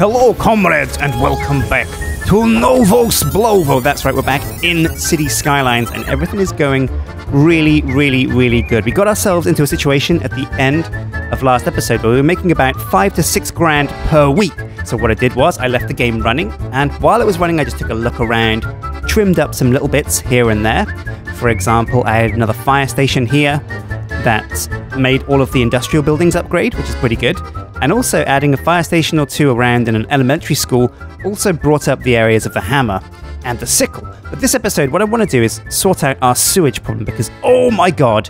Hello, comrades, and welcome back to Novosplovo. That's right, we're back in City Skylines, and everything is going really, really, really good. We got ourselves into a situation at the end of last episode where we were making about five to six grand per week. So, what I did was I left the game running, and while it was running, I just took a look around, trimmed up some little bits here and there. For example, I had another fire station here that made all of the industrial buildings upgrade, which is pretty good. And also adding a fire station or two around in an elementary school also brought up the areas of the hammer and the sickle. But this episode, what I want to do is sort out our sewage problem because, oh my god,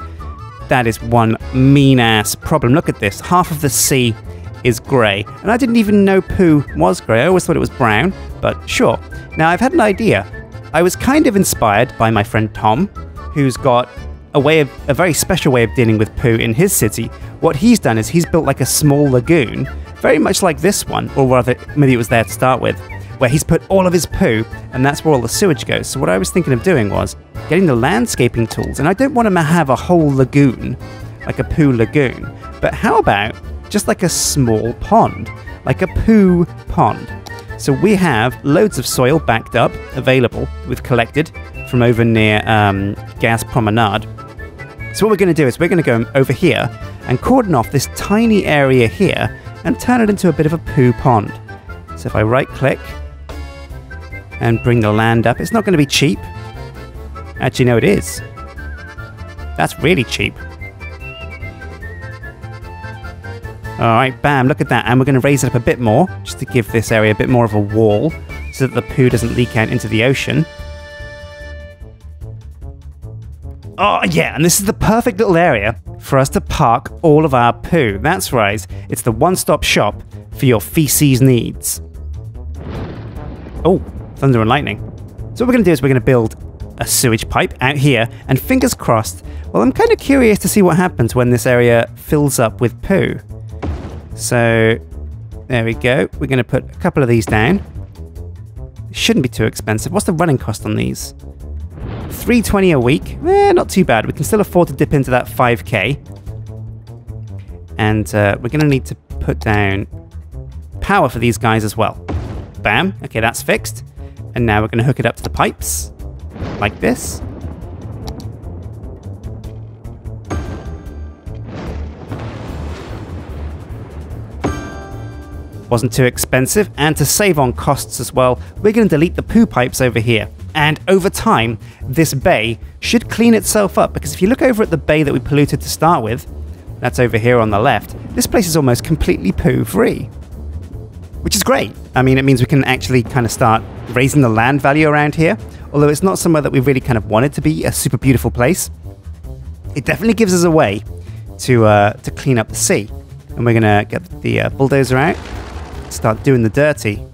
that is one mean ass problem. Look at this. Half of the sea is grey. And I didn't even know poo was grey. I always thought it was brown, but sure. Now, I've had an idea. I was kind of inspired by my friend Tom, who's got a way of a very special way of dealing with poo in his city. What he's done is he's built like a small lagoon, very much like this one, or rather, maybe it was there to start with, where he's put all of his poo, and that's where all the sewage goes. So what I was thinking of doing was getting the landscaping tools, and I don't want him to have a whole lagoon, like a poo lagoon, but how about just like a small pond, like a poo pond? So we have loads of soil backed up, available, we've collected from over near um, Gas Promenade. So what we're going to do is we're going to go over here and cordon off this tiny area here and turn it into a bit of a poo pond. So if I right click and bring the land up, it's not going to be cheap. Actually, no, it is. That's really cheap. Alright, bam, look at that. And we're going to raise it up a bit more, just to give this area a bit more of a wall, so that the poo doesn't leak out into the ocean. Oh, yeah, and this is the perfect little area for us to park all of our poo. That's right, it's the one stop shop for your feces needs. Oh, thunder and lightning. So, what we're going to do is we're going to build a sewage pipe out here, and fingers crossed, well, I'm kind of curious to see what happens when this area fills up with poo. So, there we go. We're going to put a couple of these down. Shouldn't be too expensive. What's the running cost on these? 320 a week. Eh, not too bad. We can still afford to dip into that 5k. And uh, we're going to need to put down power for these guys as well. Bam. Okay, that's fixed. And now we're going to hook it up to the pipes. Like this. Wasn't too expensive, and to save on costs as well, we're going to delete the poo pipes over here. And over time, this bay should clean itself up because if you look over at the bay that we polluted to start with, that's over here on the left, this place is almost completely poo free. Which is great. I mean, it means we can actually kind of start raising the land value around here. Although it's not somewhere that we really kind of wanted to be a super beautiful place, it definitely gives us a way to, uh, to clean up the sea. And we're going to get the uh, bulldozer out, start doing the dirty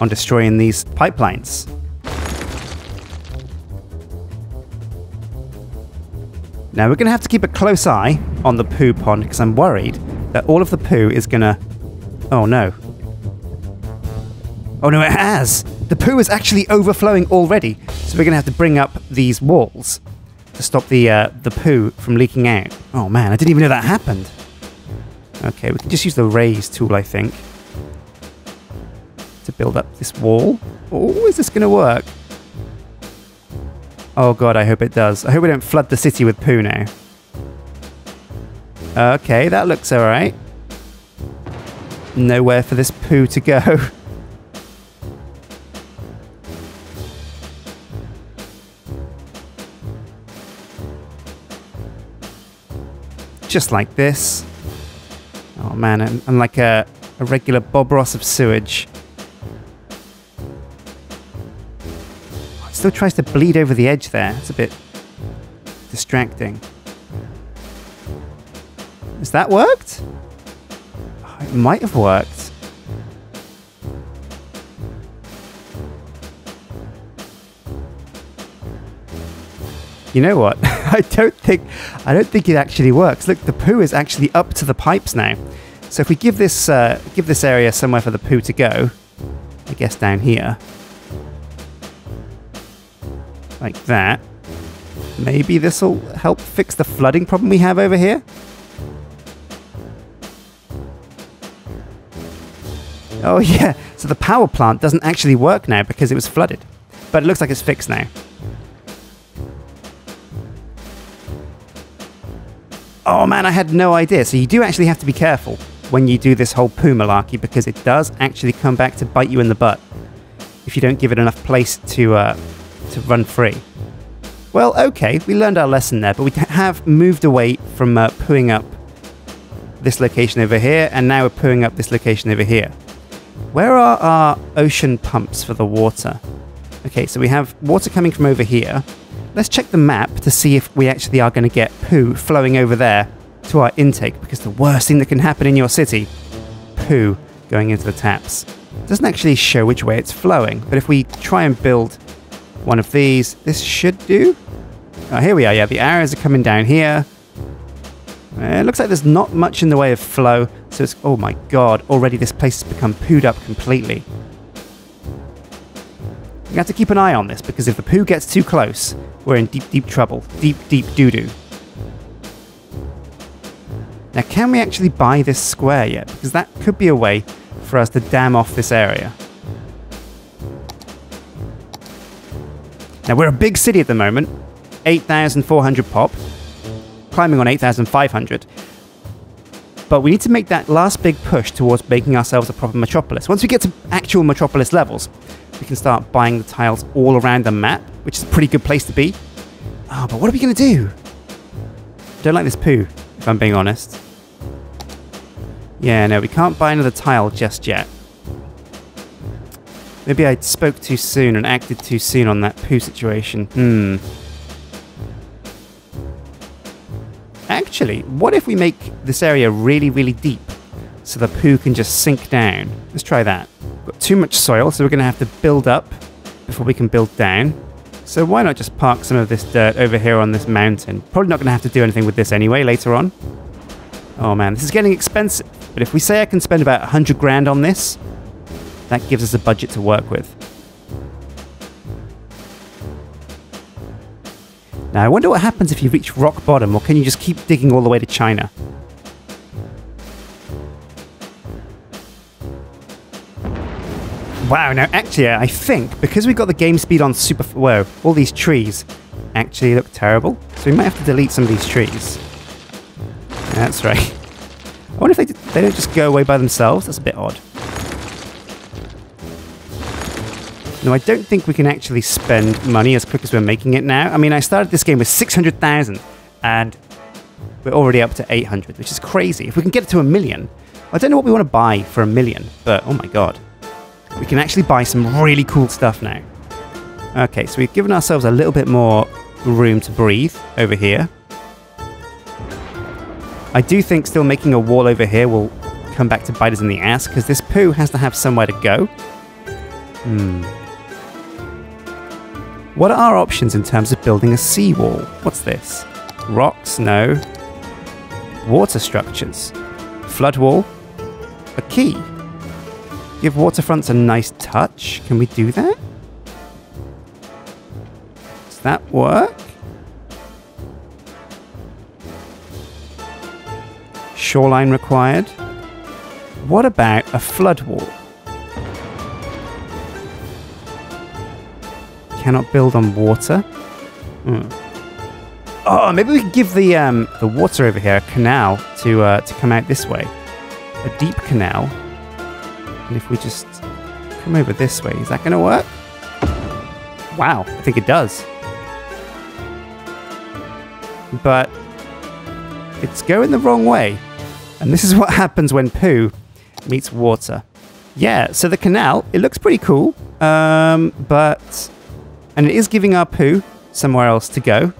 on destroying these pipelines. Now we're going to have to keep a close eye on the poo pond because I'm worried that all of the poo is going to... Oh no. Oh no, it has! The poo is actually overflowing already, so we're going to have to bring up these walls to stop the, uh, the poo from leaking out. Oh man, I didn't even know that happened. Okay, we can just use the raise tool, I think to build up this wall. Oh, is this going to work? Oh god, I hope it does. I hope we don't flood the city with poo now. Okay, that looks alright. Nowhere for this poo to go. Just like this. Oh man, I'm, I'm like a, a regular Bob Ross of sewage. Still tries to bleed over the edge there. It's a bit distracting. Has that worked? Oh, it might have worked. You know what? I don't think I don't think it actually works. Look, the poo is actually up to the pipes now. So if we give this uh, give this area somewhere for the poo to go, I guess down here, like that. Maybe this will help fix the flooding problem we have over here? Oh yeah, so the power plant doesn't actually work now because it was flooded. But it looks like it's fixed now. Oh man, I had no idea. So you do actually have to be careful when you do this whole poo malarkey because it does actually come back to bite you in the butt if you don't give it enough place to uh, to run free. Well, okay, we learned our lesson there, but we have moved away from uh, pooing up this location over here, and now we're pooing up this location over here. Where are our ocean pumps for the water? Okay, so we have water coming from over here. Let's check the map to see if we actually are going to get poo flowing over there to our intake, because the worst thing that can happen in your city, poo going into the taps. It doesn't actually show which way it's flowing, but if we try and build one of these, this should do. Oh, here we are, yeah, the arrows are coming down here. Uh, it looks like there's not much in the way of flow, so it's... Oh my god, already this place has become pooed up completely. You have to keep an eye on this, because if the poo gets too close, we're in deep, deep trouble. Deep, deep doo-doo. Now, can we actually buy this square yet? Because that could be a way for us to dam off this area. Now, we're a big city at the moment. 8,400 pop climbing on 8,500. But we need to make that last big push towards making ourselves a proper metropolis. Once we get to actual metropolis levels, we can start buying the tiles all around the map, which is a pretty good place to be. Oh, but what are we going to do? Don't like this poo, if I'm being honest. Yeah, no, we can't buy another tile just yet. Maybe I spoke too soon and acted too soon on that poo situation. Hmm. Actually, what if we make this area really, really deep so the poo can just sink down? Let's try that. Got too much soil, so we're going to have to build up before we can build down. So why not just park some of this dirt over here on this mountain? Probably not going to have to do anything with this anyway later on. Oh man, this is getting expensive. But if we say I can spend about 100 grand on this, that gives us a budget to work with. Now, I wonder what happens if you reach rock bottom, or can you just keep digging all the way to China? Wow, now actually, I think because we've got the game speed on super. Whoa, all these trees actually look terrible. So we might have to delete some of these trees. That's right. I wonder if they, they don't just go away by themselves. That's a bit odd. No, I don't think we can actually spend money as quick as we're making it now. I mean, I started this game with 600,000 and we're already up to 800, which is crazy. If we can get it to a million, I don't know what we want to buy for a million, but oh my god. We can actually buy some really cool stuff now. Okay, so we've given ourselves a little bit more room to breathe over here. I do think still making a wall over here will come back to bite us in the ass, because this poo has to have somewhere to go. Hmm. What are our options in terms of building a seawall? What's this? Rocks? No. Water structures. Flood wall? A key. Give waterfronts a nice touch. Can we do that? Does that work? Shoreline required. What about a flood wall? Cannot build on water. Hmm. Oh, maybe we could give the um, the water over here a canal to uh, to come out this way, a deep canal. And if we just come over this way, is that going to work? Wow, I think it does. But it's going the wrong way. And this is what happens when poo meets water. Yeah, so the canal, it looks pretty cool. Um, but and it is giving our poo somewhere else to go.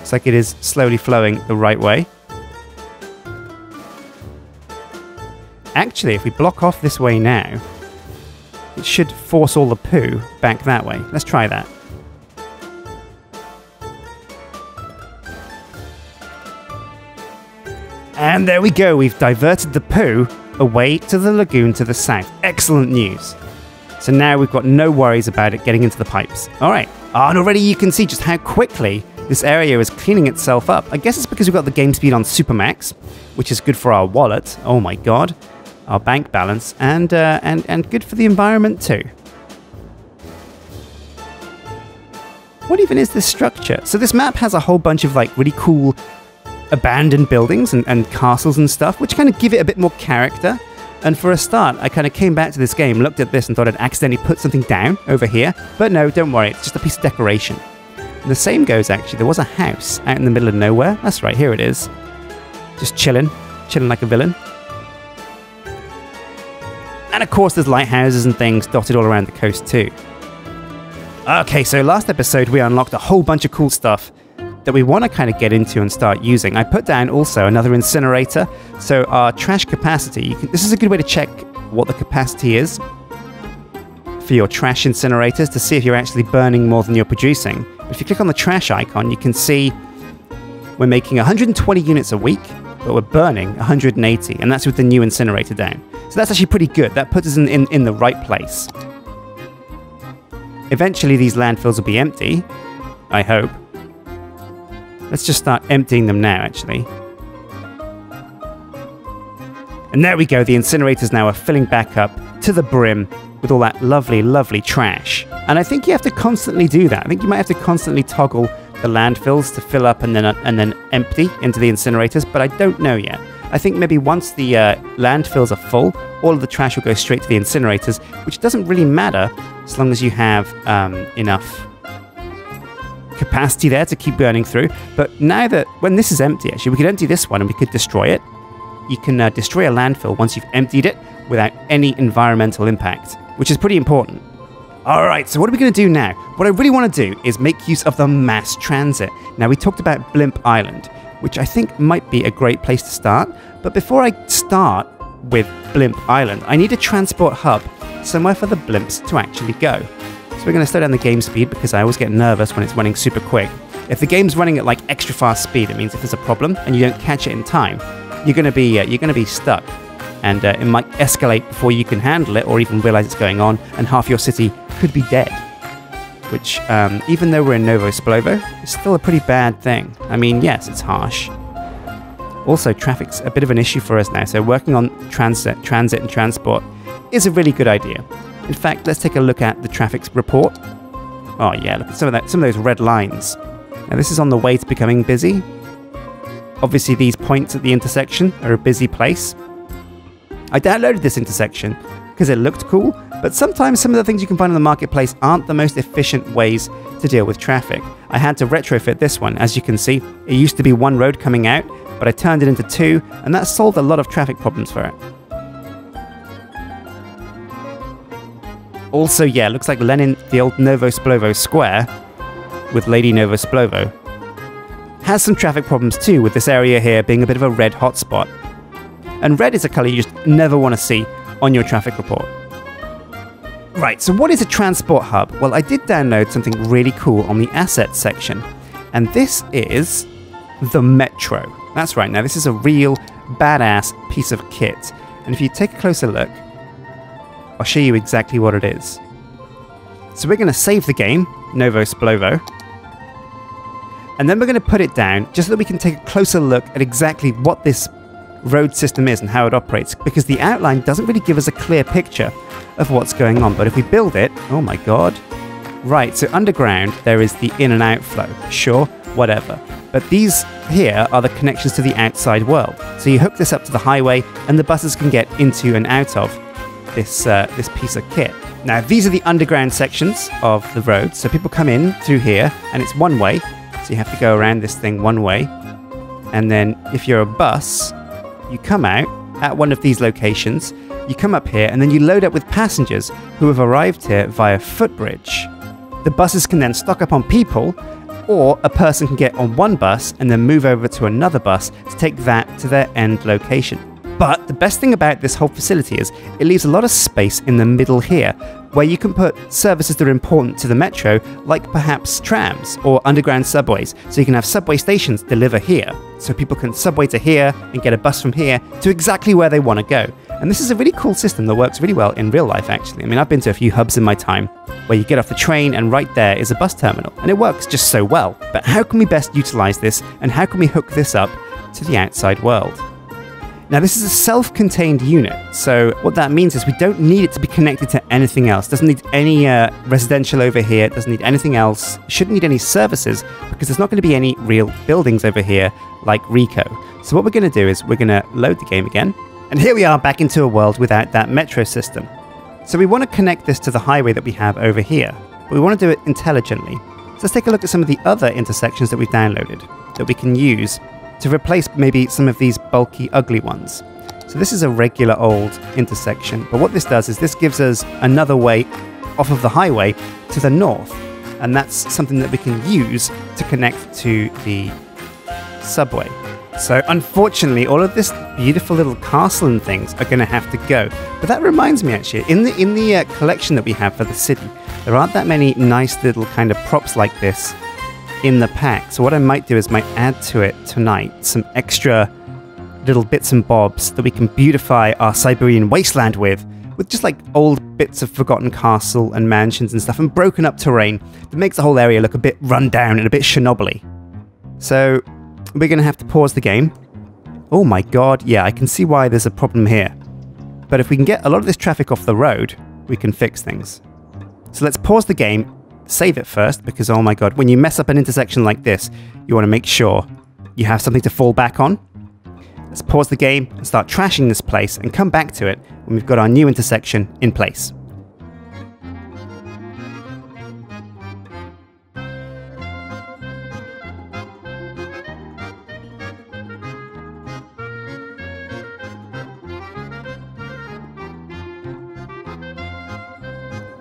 It's like it is slowly flowing the right way. Actually, if we block off this way now, it should force all the poo back that way. Let's try that. And there we go, we've diverted the poo away to the lagoon to the south. Excellent news. So now we've got no worries about it getting into the pipes. All right. And already you can see just how quickly this area is cleaning itself up. I guess it's because we've got the game speed on Supermax, which is good for our wallet. Oh my god. our bank balance, and, uh, and, and good for the environment too. What even is this structure? So this map has a whole bunch of like really cool abandoned buildings and, and castles and stuff, which kind of give it a bit more character. And for a start, I kind of came back to this game, looked at this, and thought I'd accidentally put something down over here. But no, don't worry, it's just a piece of decoration. And the same goes actually. There was a house out in the middle of nowhere. That's right, here it is. Just chilling, chilling like a villain. And of course, there's lighthouses and things dotted all around the coast too. Okay, so last episode we unlocked a whole bunch of cool stuff that we want to kind of get into and start using. I put down also another incinerator. So our trash capacity, can, this is a good way to check what the capacity is for your trash incinerators to see if you're actually burning more than you're producing. If you click on the trash icon, you can see we're making 120 units a week, but we're burning 180, and that's with the new incinerator down. So that's actually pretty good. That puts us in, in, in the right place. Eventually, these landfills will be empty, I hope. Let's just start emptying them now, actually. And there we go, the incinerators now are filling back up to the brim with all that lovely, lovely trash. And I think you have to constantly do that. I think you might have to constantly toggle the landfills to fill up and then uh, and then empty into the incinerators, but I don't know yet. I think maybe once the uh, landfills are full, all of the trash will go straight to the incinerators, which doesn't really matter as long as you have um, enough capacity there to keep burning through. But now that, when this is empty, actually, we could empty this one and we could destroy it. You can uh, destroy a landfill once you've emptied it without any environmental impact, which is pretty important. All right, so what are we going to do now? What I really want to do is make use of the mass transit. Now, we talked about Blimp Island, which I think might be a great place to start. But before I start with Blimp Island, I need a transport hub somewhere for the blimps to actually go. So we're going to slow down the game speed because I always get nervous when it's running super quick. If the game's running at like extra fast speed, it means if there's a problem and you don't catch it in time, you're going to be uh, you're going to be stuck, and uh, it might escalate before you can handle it or even realize it's going on, and half your city could be dead. Which, um, even though we're in Novosplovo, is still a pretty bad thing. I mean, yes, it's harsh. Also, traffic's a bit of an issue for us now, so working on transit, transit and transport is a really good idea. In fact, let's take a look at the traffic report. Oh yeah, look at some of that, some of those red lines. Now this is on the way to becoming busy. Obviously these points at the intersection are a busy place. I downloaded this intersection because it looked cool, but sometimes some of the things you can find in the marketplace aren't the most efficient ways to deal with traffic. I had to retrofit this one, as you can see. It used to be one road coming out, but I turned it into two, and that solved a lot of traffic problems for it. Also, yeah, looks like Lenin, the old Novosplovo Square, with Lady Novosplovo, has some traffic problems too, with this area here being a bit of a red hotspot. And red is a colour you just never want to see on your traffic report. Right, so what is a transport hub? Well, I did download something really cool on the assets section, and this is the Metro. That's right, now this is a real badass piece of kit. And if you take a closer look, I'll show you exactly what it is. So we're going to save the game, Novosplovo, and then we're going to put it down just so that we can take a closer look at exactly what this road system is and how it operates, because the outline doesn't really give us a clear picture of what's going on. But if we build it, oh my god. Right, so underground there is the in and out flow. Sure, whatever. But these here are the connections to the outside world. So you hook this up to the highway and the buses can get into and out of this uh, this piece of kit. Now these are the underground sections of the road, so people come in through here, and it's one way, so you have to go around this thing one way. And then if you're a bus, you come out at one of these locations, you come up here, and then you load up with passengers who have arrived here via footbridge. The buses can then stock up on people, or a person can get on one bus and then move over to another bus to take that to their end location. But the best thing about this whole facility is it leaves a lot of space in the middle here, where you can put services that are important to the metro, like perhaps trams or underground subways. So you can have subway stations deliver here, so people can subway to here and get a bus from here to exactly where they want to go. And this is a really cool system that works really well in real life, actually. I mean, I've been to a few hubs in my time where you get off the train and right there is a bus terminal, and it works just so well. But how can we best utilize this, and how can we hook this up to the outside world? Now, this is a self contained unit, so what that means is we don't need it to be connected to anything else. Doesn't need any uh, residential over here, doesn't need anything else, shouldn't need any services because there's not going to be any real buildings over here like Rico. So, what we're going to do is we're going to load the game again, and here we are back into a world without that metro system. So, we want to connect this to the highway that we have over here, but we want to do it intelligently. So, let's take a look at some of the other intersections that we've downloaded that we can use to replace maybe some of these bulky, ugly ones. So this is a regular old intersection, but what this does is this gives us another way off of the highway to the north, and that's something that we can use to connect to the subway. So unfortunately, all of this beautiful little castle and things are going to have to go. But that reminds me, actually, in the in the uh, collection that we have for the city, there aren't that many nice little kind of props like this in the pack. So what I might do is might add to it tonight some extra little bits and bobs that we can beautify our Siberian wasteland with, with just like old bits of forgotten castle and mansions and stuff, and broken up terrain that makes the whole area look a bit run down and a bit Chernobyl So we're going to have to pause the game. Oh my god, yeah, I can see why there's a problem here. But if we can get a lot of this traffic off the road, we can fix things. So let's pause the game save it first because, oh my god, when you mess up an intersection like this, you want to make sure you have something to fall back on. Let's pause the game and start trashing this place and come back to it when we've got our new intersection in place.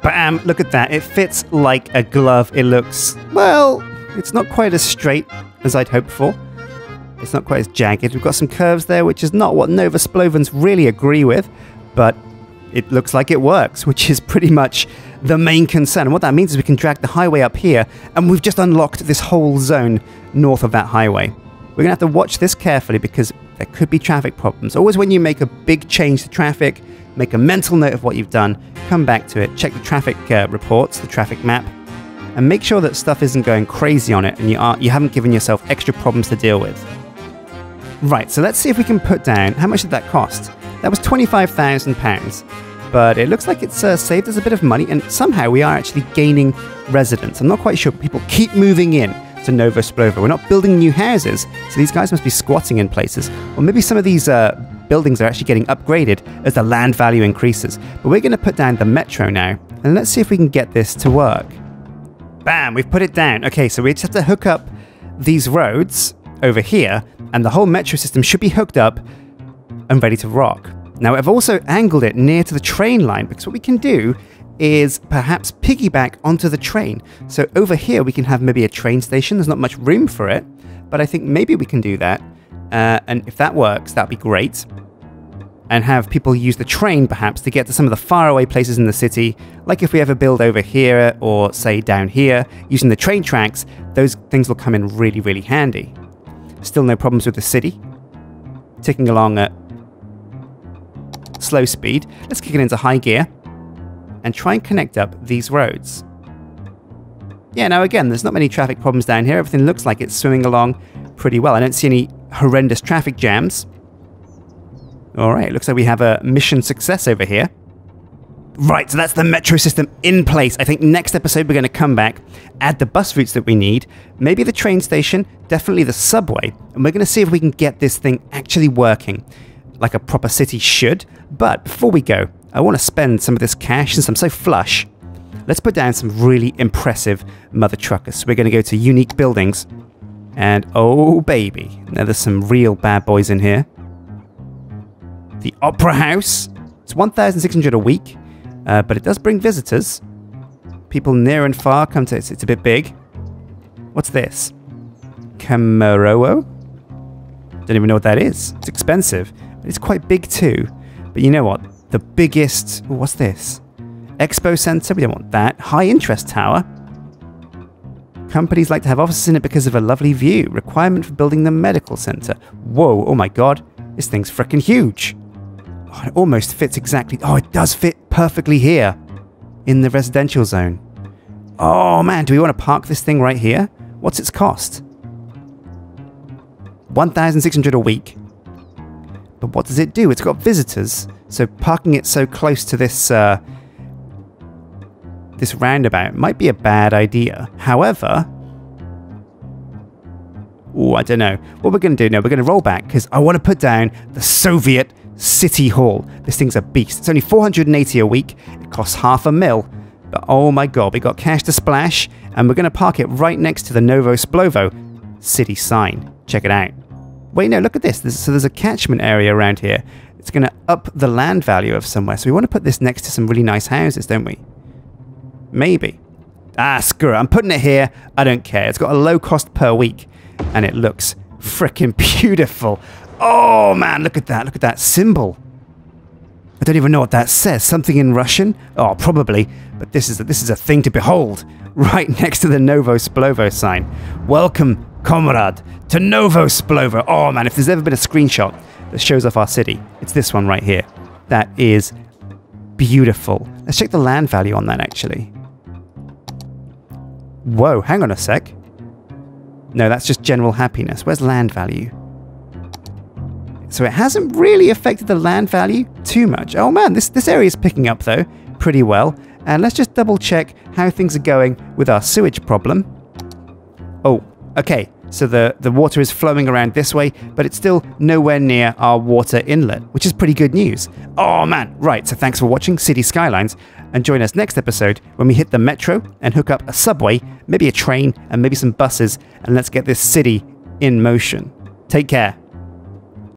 Bam! Um, look at that. It fits like a glove. It looks, well, it's not quite as straight as I'd hoped for. It's not quite as jagged. We've got some curves there, which is not what Nova Splovens really agree with, but it looks like it works, which is pretty much the main concern. And what that means is we can drag the highway up here, and we've just unlocked this whole zone north of that highway. We're going to have to watch this carefully because there could be traffic problems. Always when you make a big change to traffic, make a mental note of what you've done, come back to it, check the traffic uh, reports, the traffic map, and make sure that stuff isn't going crazy on it and you, are, you haven't given yourself extra problems to deal with. Right, so let's see if we can put down how much did that cost? That was £25,000, but it looks like it's uh, saved us a bit of money and somehow we are actually gaining residents. I'm not quite sure, people keep moving in to Splova. We're not building new houses, so these guys must be squatting in places. Or maybe some of these uh, buildings are actually getting upgraded as the land value increases. But we're going to put down the metro now, and let's see if we can get this to work. Bam, we've put it down. Okay, so we just have to hook up these roads over here, and the whole metro system should be hooked up and ready to rock. Now, I've also angled it near to the train line because what we can do is perhaps piggyback onto the train. So over here, we can have maybe a train station. There's not much room for it, but I think maybe we can do that. Uh, and if that works, that'd be great and have people use the train perhaps to get to some of the faraway places in the city. Like if we ever build over here or say down here, using the train tracks, those things will come in really, really handy. Still no problems with the city. Ticking along at slow speed. Let's kick it into high gear and try and connect up these roads. Yeah, now again, there's not many traffic problems down here. Everything looks like it's swimming along pretty well. I don't see any horrendous traffic jams. Alright, looks like we have a mission success over here. Right, so that's the metro system in place. I think next episode we're going to come back, add the bus routes that we need, maybe the train station, definitely the subway, and we're going to see if we can get this thing actually working like a proper city should. But before we go, I want to spend some of this cash since I'm so flush. Let's put down some really impressive mother truckers. We're going to go to unique buildings. And oh baby, now there's some real bad boys in here the Opera House. It's 1,600 a week, uh, but it does bring visitors. People near and far come to it. It's a bit big. What's this? Camaroo? Don't even know what that is. It's expensive, it's quite big too. But you know what? The biggest. What's this? Expo Center? We don't want that. High interest tower? Companies like to have offices in it because of a lovely view. Requirement for building the medical center. Whoa, oh my god. This thing's freaking huge. Oh, it almost fits exactly. Oh, it does fit perfectly here in the residential zone. Oh man, do we want to park this thing right here? What's its cost? 1,600 a week. But what does it do? It's got visitors, so parking it so close to this uh, this roundabout might be a bad idea. However, oh, I don't know. What we're going to do now, we're going to roll back because I want to put down the Soviet City Hall. This thing's a beast. It's only 480 a week. It costs half a mil. But oh my god, we got cash to splash, and we're going to park it right next to the Novosplovo city sign. Check it out. Wait, no, look at this. There's, so there's a catchment area around here. It's going to up the land value of somewhere. So we want to put this next to some really nice houses, don't we? Maybe. Ah, screw it. I'm putting it here. I don't care. It's got a low cost per week, and it looks freaking beautiful. Oh, man, look at that. Look at that symbol. I don't even know what that says. Something in Russian? Oh, probably. But this is a, this is a thing to behold. Right next to the Novosplovo sign. Welcome, comrade, to Novosplovo. Oh man, if there's ever been a screenshot that shows off our city, it's this one right here. That is beautiful. Let's check the land value on that actually. Whoa, hang on a sec. No, that's just general happiness. Where's land value? So it hasn't really affected the land value too much. Oh man, this, this area is picking up though pretty well. And let's just double check how things are going with our sewage problem. Oh, okay. So the, the water is flowing around this way, but it's still nowhere near our water inlet, which is pretty good news. Oh man, right, so thanks for watching City Skylines, and join us next episode when we hit the metro and hook up a subway, maybe a train, and maybe some buses, and let's get this city in motion. Take care.